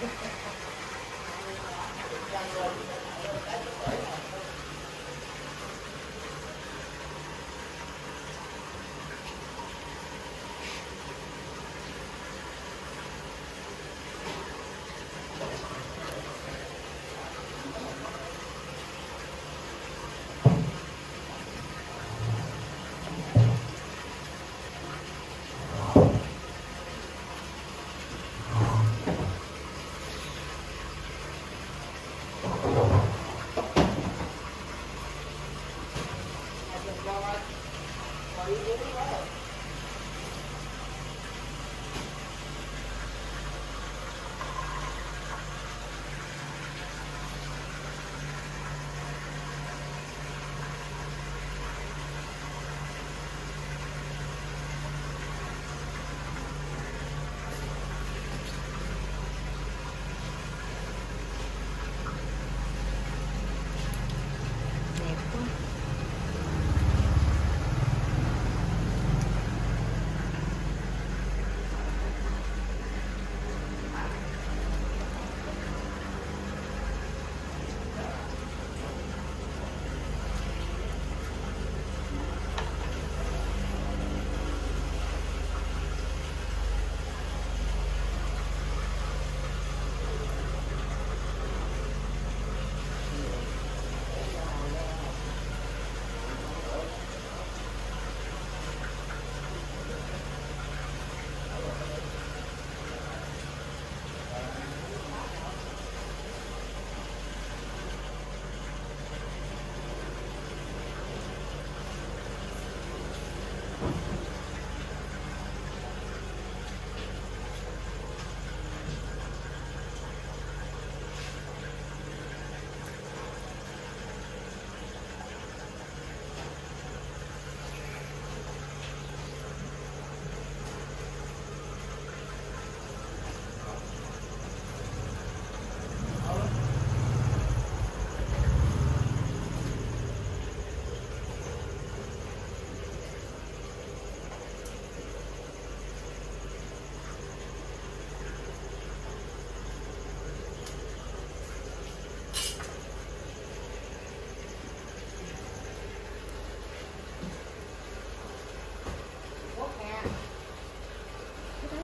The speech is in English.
何? Are you doing well?